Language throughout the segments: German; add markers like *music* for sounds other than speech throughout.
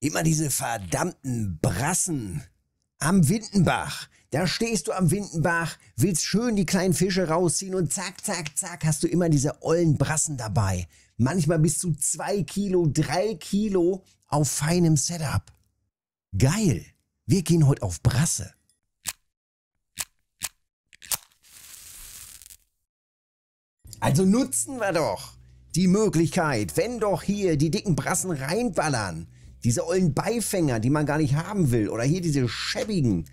Immer diese verdammten Brassen am Windenbach. Da stehst du am Windenbach, willst schön die kleinen Fische rausziehen und zack, zack, zack, hast du immer diese ollen Brassen dabei. Manchmal bis zu zwei Kilo, drei Kilo auf feinem Setup. Geil. Wir gehen heute auf Brasse. Also nutzen wir doch die Möglichkeit, wenn doch hier die dicken Brassen reinballern. Diese ollen Beifänger, die man gar nicht haben will. Oder hier diese schäbigen.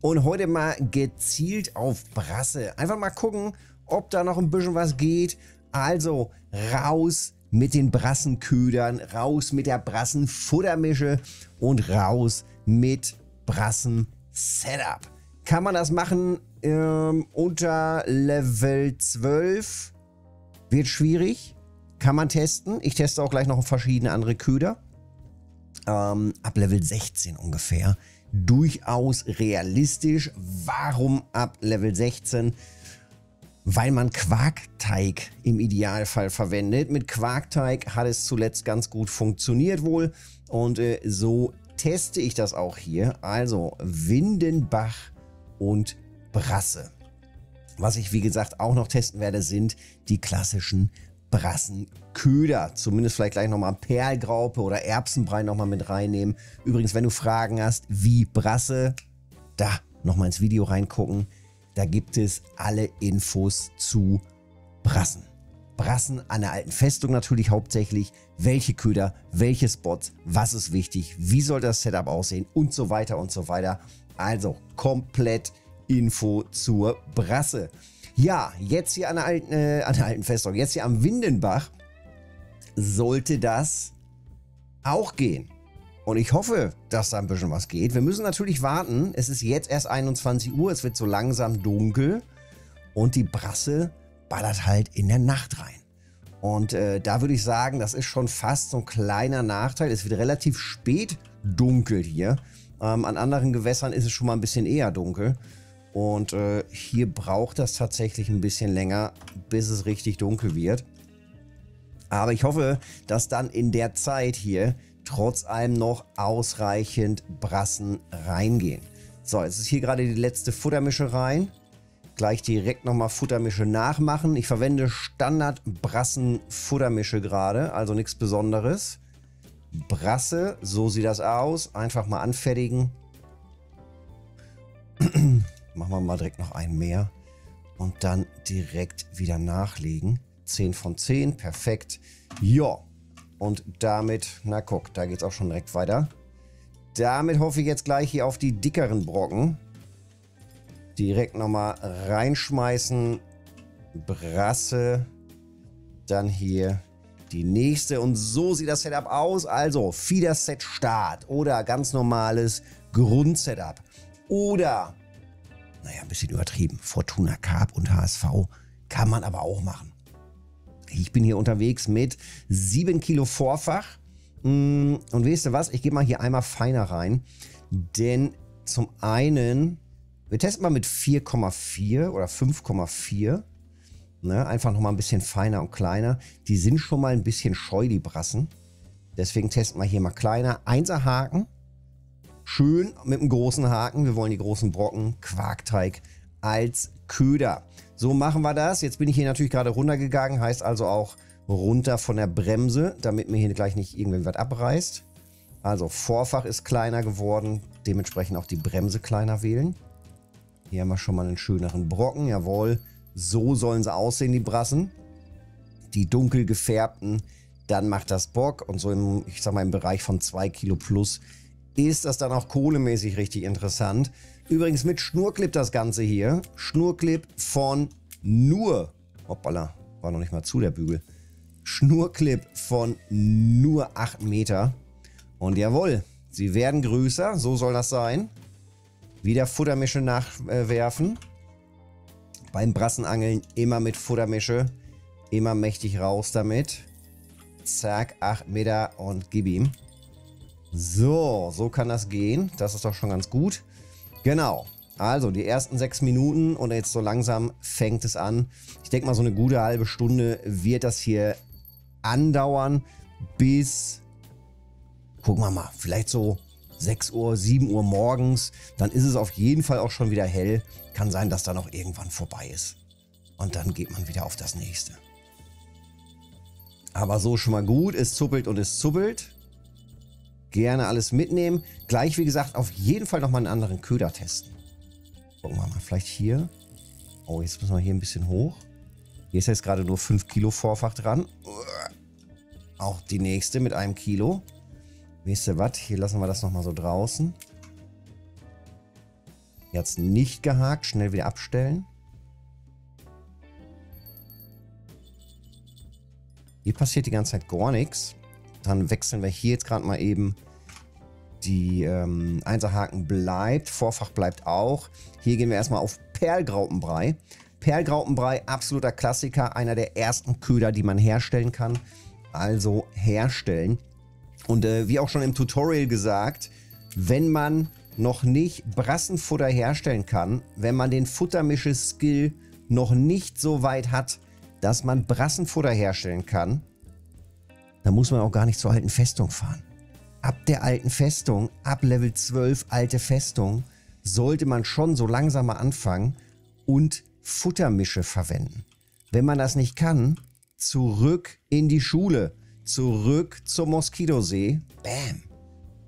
Und heute mal gezielt auf Brasse. Einfach mal gucken, ob da noch ein bisschen was geht. Also raus mit den Brassenködern, raus mit der Brassenfuttermische und raus mit Brassen-Setup. Kann man das machen ähm, unter Level 12? Wird schwierig. Kann man testen. Ich teste auch gleich noch verschiedene andere Köder ähm, ab Level 16 ungefähr. Durchaus realistisch. Warum ab Level 16? Weil man Quarkteig im Idealfall verwendet. Mit Quarkteig hat es zuletzt ganz gut funktioniert wohl. Und äh, so teste ich das auch hier. Also Windenbach und Brasse. Was ich wie gesagt auch noch testen werde, sind die klassischen Brassenköder. Zumindest vielleicht gleich nochmal Perlgraupe oder Erbsenbrei nochmal mit reinnehmen. Übrigens, wenn du Fragen hast, wie Brasse, da nochmal ins Video reingucken. Da gibt es alle Infos zu Brassen. Brassen an der alten Festung natürlich hauptsächlich. Welche Köder, welche Spots, was ist wichtig, wie soll das Setup aussehen und so weiter und so weiter. Also komplett Info zur Brasse. Ja, jetzt hier an der alten, äh, an der alten Festung, jetzt hier am Windenbach sollte das auch gehen. Und ich hoffe, dass da ein bisschen was geht. Wir müssen natürlich warten. Es ist jetzt erst 21 Uhr. Es wird so langsam dunkel. Und die Brasse ballert halt in der Nacht rein. Und äh, da würde ich sagen, das ist schon fast so ein kleiner Nachteil. Es wird relativ spät dunkel hier. Ähm, an anderen Gewässern ist es schon mal ein bisschen eher dunkel. Und äh, hier braucht das tatsächlich ein bisschen länger, bis es richtig dunkel wird. Aber ich hoffe, dass dann in der Zeit hier trotz allem noch ausreichend Brassen reingehen. So, jetzt ist hier gerade die letzte Futtermische rein. Gleich direkt nochmal Futtermische nachmachen. Ich verwende Standard Brassen Futtermische gerade, also nichts Besonderes. Brasse, so sieht das aus. Einfach mal anfertigen. *clears throat* Machen wir mal direkt noch einen mehr. Und dann direkt wieder nachlegen. 10 von 10, perfekt. Ja, und damit, na guck, da geht es auch schon direkt weiter. Damit hoffe ich jetzt gleich hier auf die dickeren Brocken. Direkt nochmal reinschmeißen. Brasse. Dann hier die nächste. Und so sieht das Setup aus. Also Feeder-Set Start oder ganz normales Grundsetup. Oder naja, ein bisschen übertrieben. Fortuna Carp und HSV kann man aber auch machen. Ich bin hier unterwegs mit 7 Kilo Vorfach. Mm, und weißt du was? Ich gehe mal hier einmal feiner rein. Denn zum einen, wir testen mal mit 4,4 oder 5,4. Ne, einfach nochmal ein bisschen feiner und kleiner. Die sind schon mal ein bisschen scheu, die Brassen. Deswegen testen wir hier mal kleiner. Einser Haken. Schön mit einem großen Haken. Wir wollen die großen Brocken Quarkteig als Köder. So machen wir das. Jetzt bin ich hier natürlich gerade runtergegangen. Heißt also auch runter von der Bremse, damit mir hier gleich nicht irgendwas abreißt. Also Vorfach ist kleiner geworden. Dementsprechend auch die Bremse kleiner wählen. Hier haben wir schon mal einen schöneren Brocken. Jawohl. So sollen sie aussehen, die Brassen. Die dunkel gefärbten. Dann macht das Bock. Und so im, ich sag mal, im Bereich von 2 Kilo plus ist das dann auch kohlemäßig richtig interessant. Übrigens mit Schnurclip das Ganze hier. Schnurclip von nur, hoppala, war noch nicht mal zu der Bügel. Schnurclip von nur 8 Meter. Und jawohl, sie werden größer, so soll das sein. Wieder Futtermische nachwerfen. Beim Brassenangeln immer mit Futtermische. Immer mächtig raus damit. Zack, 8 Meter und gib ihm. So, so kann das gehen. Das ist doch schon ganz gut. Genau. Also die ersten sechs Minuten und jetzt so langsam fängt es an. Ich denke mal, so eine gute halbe Stunde wird das hier andauern, bis gucken wir mal, vielleicht so 6 Uhr, 7 Uhr morgens, dann ist es auf jeden Fall auch schon wieder hell. Kann sein, dass da noch irgendwann vorbei ist. Und dann geht man wieder auf das nächste. Aber so schon mal gut, es zuppelt und es zuppelt. Gerne alles mitnehmen. Gleich, wie gesagt, auf jeden Fall nochmal einen anderen Köder testen. Gucken wir mal, vielleicht hier. Oh, jetzt müssen wir hier ein bisschen hoch. Hier ist jetzt gerade nur 5 Kilo Vorfach dran. Auch die nächste mit einem Kilo. Ihr was? Hier lassen wir das nochmal so draußen. Jetzt nicht gehakt. Schnell wieder abstellen. Hier passiert die ganze Zeit gar nichts. Dann wechseln wir hier jetzt gerade mal eben. Die ähm, Einserhaken bleibt, Vorfach bleibt auch. Hier gehen wir erstmal auf Perlgraupenbrei. Perlgraupenbrei, absoluter Klassiker, einer der ersten Köder, die man herstellen kann. Also herstellen. Und äh, wie auch schon im Tutorial gesagt, wenn man noch nicht Brassenfutter herstellen kann, wenn man den Futtermische-Skill noch nicht so weit hat, dass man Brassenfutter herstellen kann, dann muss man auch gar nicht zur alten Festung fahren. Ab der alten Festung, ab Level 12 alte Festung, sollte man schon so langsam mal anfangen und Futtermische verwenden. Wenn man das nicht kann, zurück in die Schule, zurück zum Moskitosee, bam,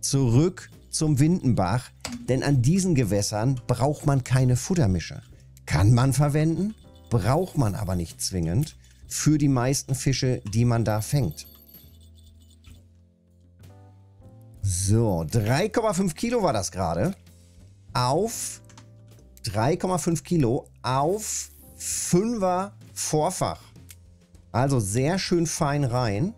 zurück zum Windenbach, denn an diesen Gewässern braucht man keine Futtermische. Kann man verwenden, braucht man aber nicht zwingend für die meisten Fische, die man da fängt. So, 3,5 Kilo war das gerade. Auf 3,5 Kilo auf 5er Vorfach. Also sehr schön fein rein.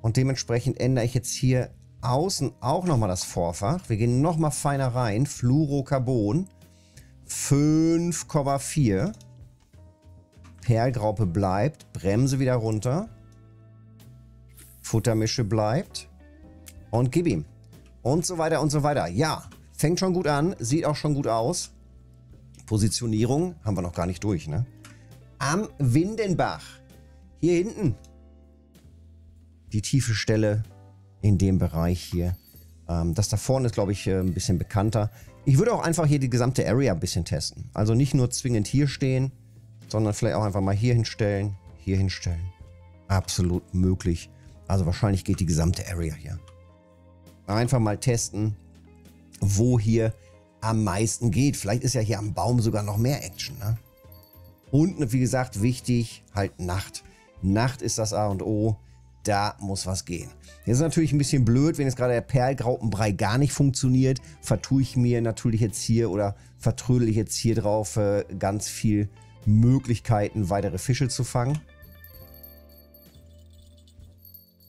Und dementsprechend ändere ich jetzt hier außen auch nochmal das Vorfach. Wir gehen nochmal feiner rein. Fluorocarbon 5,4. Perlgraupe bleibt, Bremse wieder runter. Futtermische bleibt. Und gib ihm. Und so weiter und so weiter. Ja, fängt schon gut an, sieht auch schon gut aus. Positionierung haben wir noch gar nicht durch, ne? Am Windenbach. Hier hinten. Die tiefe Stelle in dem Bereich hier. Ähm, das da vorne ist, glaube ich, äh, ein bisschen bekannter. Ich würde auch einfach hier die gesamte Area ein bisschen testen. Also nicht nur zwingend hier stehen, sondern vielleicht auch einfach mal hier hinstellen, hier hinstellen. Absolut möglich. Also wahrscheinlich geht die gesamte Area hier. Einfach mal testen, wo hier am meisten geht. Vielleicht ist ja hier am Baum sogar noch mehr Action. Ne? Und wie gesagt, wichtig, halt Nacht. Nacht ist das A und O. Da muss was gehen. Jetzt ist natürlich ein bisschen blöd, wenn jetzt gerade der Perlgraupenbrei gar nicht funktioniert, vertue ich mir natürlich jetzt hier oder vertrödel ich jetzt hier drauf äh, ganz viel Möglichkeiten, weitere Fische zu fangen.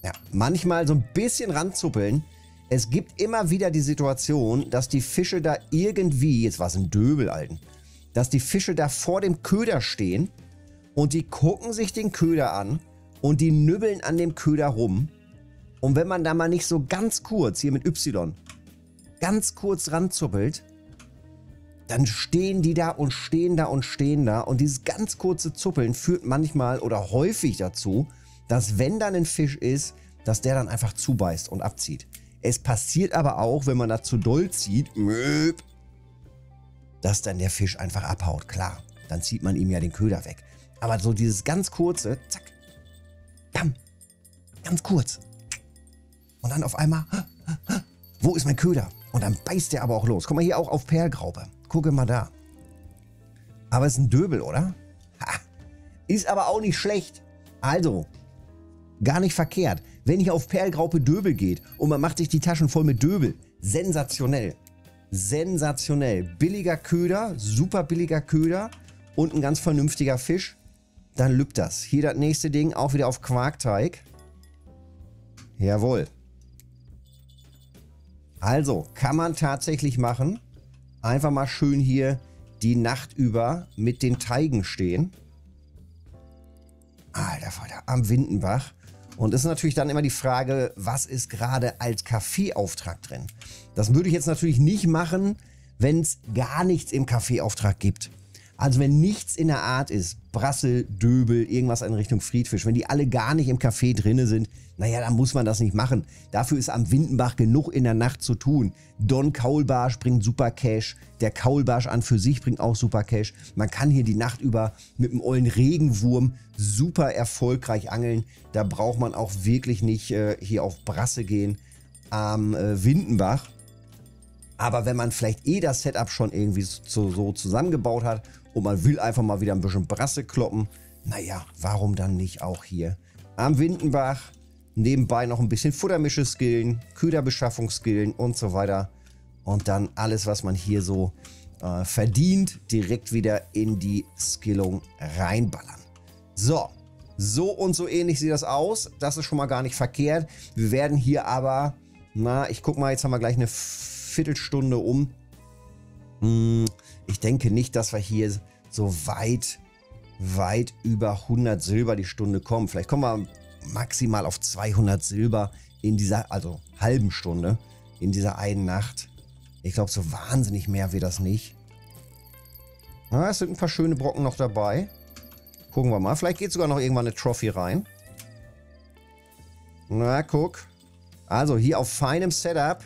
Ja, manchmal so ein bisschen ranzuppeln. Es gibt immer wieder die Situation, dass die Fische da irgendwie, jetzt war es ein Döbel, Alten, dass die Fische da vor dem Köder stehen und die gucken sich den Köder an und die nübbeln an dem Köder rum. Und wenn man da mal nicht so ganz kurz, hier mit Y, ganz kurz ranzuppelt, dann stehen die da und stehen da und stehen da. Und dieses ganz kurze Zuppeln führt manchmal oder häufig dazu, dass wenn dann ein Fisch ist, dass der dann einfach zubeißt und abzieht. Es passiert aber auch, wenn man da zu doll zieht, dass dann der Fisch einfach abhaut. Klar, dann zieht man ihm ja den Köder weg. Aber so dieses ganz kurze, zack, bam, ganz kurz. Und dann auf einmal, wo ist mein Köder? Und dann beißt der aber auch los. Guck mal hier auch auf Perlgraupe. Gucke mal da. Aber ist ein Döbel, oder? Ha. Ist aber auch nicht schlecht. Also, gar nicht verkehrt. Wenn hier auf Perlgraupe Döbel geht und man macht sich die Taschen voll mit Döbel, sensationell. Sensationell. Billiger Köder, super billiger Köder und ein ganz vernünftiger Fisch. Dann lübt das. Hier das nächste Ding, auch wieder auf Quarkteig. Jawohl. Also, kann man tatsächlich machen einfach mal schön hier die Nacht über mit den Teigen stehen. Alter Vater, am Windenbach. Und es ist natürlich dann immer die Frage, was ist gerade als Kaffeeauftrag drin? Das würde ich jetzt natürlich nicht machen, wenn es gar nichts im Kaffeeauftrag gibt. Also wenn nichts in der Art ist, Brassel, Döbel, irgendwas in Richtung Friedfisch, wenn die alle gar nicht im Café drinne sind, naja, dann muss man das nicht machen. Dafür ist am Windenbach genug in der Nacht zu tun. Don Kaulbarsch bringt super Cash, der Kaulbarsch an für sich bringt auch super Cash. Man kann hier die Nacht über mit dem ollen Regenwurm super erfolgreich angeln. Da braucht man auch wirklich nicht äh, hier auf Brasse gehen am äh, Windenbach. Aber wenn man vielleicht eh das Setup schon irgendwie so, so zusammengebaut hat und man will einfach mal wieder ein bisschen Brasse kloppen, naja, warum dann nicht auch hier am Windenbach nebenbei noch ein bisschen Futtermische skillen, Köderbeschaffung skillen und so weiter. Und dann alles, was man hier so äh, verdient, direkt wieder in die Skillung reinballern. So, so und so ähnlich sieht das aus. Das ist schon mal gar nicht verkehrt. Wir werden hier aber, na, ich guck mal, jetzt haben wir gleich eine Viertelstunde um. Hm, ich denke nicht, dass wir hier so weit, weit über 100 Silber die Stunde kommen. Vielleicht kommen wir maximal auf 200 Silber in dieser, also halben Stunde, in dieser einen Nacht. Ich glaube, so wahnsinnig mehr wird das nicht. Na, es sind ein paar schöne Brocken noch dabei. Gucken wir mal. Vielleicht geht sogar noch irgendwann eine Trophy rein. Na, guck. Also hier auf feinem Setup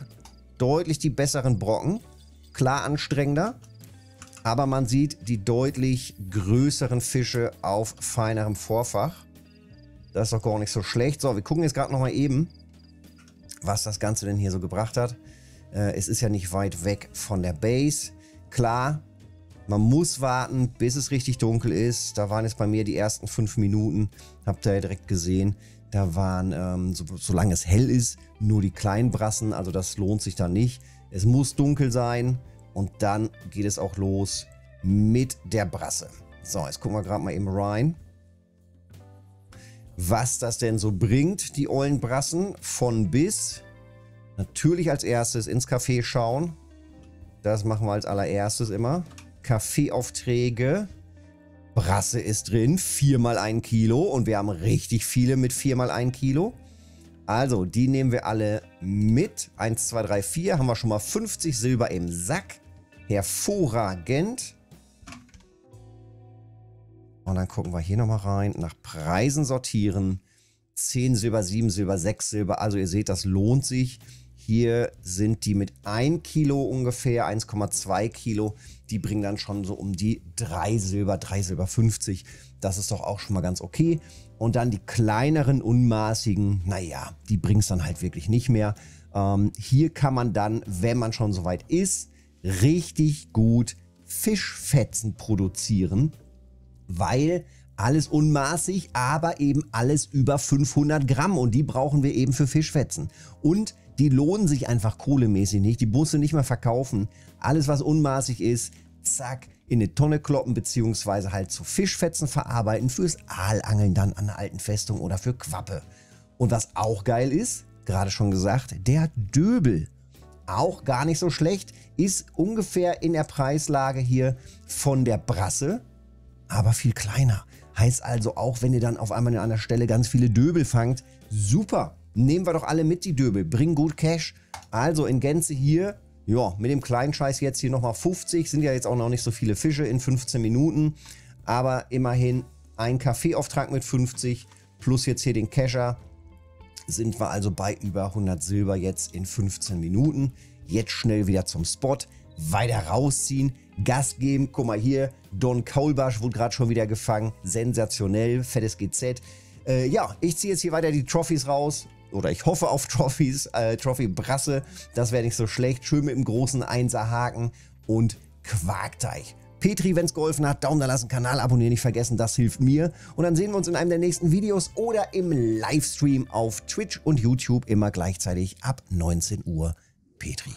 deutlich die besseren Brocken. Klar anstrengender. Aber man sieht die deutlich größeren Fische auf feinerem Vorfach. Das ist doch gar nicht so schlecht. So, wir gucken jetzt gerade nochmal eben, was das Ganze denn hier so gebracht hat. Äh, es ist ja nicht weit weg von der Base. Klar, man muss warten, bis es richtig dunkel ist. Da waren jetzt bei mir die ersten fünf Minuten. Habt ihr ja direkt gesehen. Da waren, ähm, so, solange es hell ist, nur die kleinen Brassen. Also das lohnt sich dann nicht. Es muss dunkel sein. Und dann geht es auch los mit der Brasse. So, jetzt gucken wir gerade mal eben rein. Was das denn so bringt, die ollen Brassen, von bis. Natürlich als erstes ins Café schauen. Das machen wir als allererstes immer. Kaffeeaufträge. Brasse ist drin, 4 mal 1 Kilo und wir haben richtig viele mit 4 mal 1 Kilo. Also, die nehmen wir alle mit. 1, 2, 3, 4 haben wir schon mal 50 Silber im Sack. Hervorragend. Und dann gucken wir hier nochmal rein. Nach Preisen sortieren. 10 Silber, 7 Silber, 6 Silber. Also ihr seht, das lohnt sich. Hier sind die mit 1 Kilo ungefähr, 1,2 Kilo. Die bringen dann schon so um die 3 Silber, 3 Silber 50. Das ist doch auch schon mal ganz okay. Und dann die kleineren, unmaßigen, naja, die bringen es dann halt wirklich nicht mehr. Ähm, hier kann man dann, wenn man schon soweit ist, richtig gut Fischfetzen produzieren, weil alles unmaßig, aber eben alles über 500 Gramm und die brauchen wir eben für Fischfetzen. Und die lohnen sich einfach kohlemäßig nicht. Die Busse nicht mehr verkaufen. Alles, was unmaßig ist, zack, in eine Tonne kloppen, beziehungsweise halt zu Fischfetzen verarbeiten, fürs Aalangeln dann an der alten Festung oder für Quappe. Und was auch geil ist, gerade schon gesagt, der Döbel. Auch gar nicht so schlecht, ist ungefähr in der Preislage hier von der Brasse, aber viel kleiner. Heißt also auch, wenn ihr dann auf einmal an einer Stelle ganz viele Döbel fangt, super. Nehmen wir doch alle mit, die Döbel. Bringen gut Cash. Also in Gänze hier, ja, mit dem kleinen Scheiß jetzt hier nochmal 50. Sind ja jetzt auch noch nicht so viele Fische in 15 Minuten. Aber immerhin ein Kaffeeauftrag mit 50 plus jetzt hier den Casher. Sind wir also bei über 100 Silber jetzt in 15 Minuten. Jetzt schnell wieder zum Spot. Weiter rausziehen. Gas geben. Guck mal hier. Don Kaulbasch wurde gerade schon wieder gefangen. Sensationell. Fettes GZ. Äh, ja, ich ziehe jetzt hier weiter die Trophys raus oder ich hoffe auf Trophys, äh, Trophy Brasse, das wäre nicht so schlecht. Schön mit dem großen Einserhaken und Quarkteich. Petri, wenn es geholfen hat, Daumen da lassen, Kanal abonnieren nicht vergessen, das hilft mir. Und dann sehen wir uns in einem der nächsten Videos oder im Livestream auf Twitch und YouTube immer gleichzeitig ab 19 Uhr. Petri.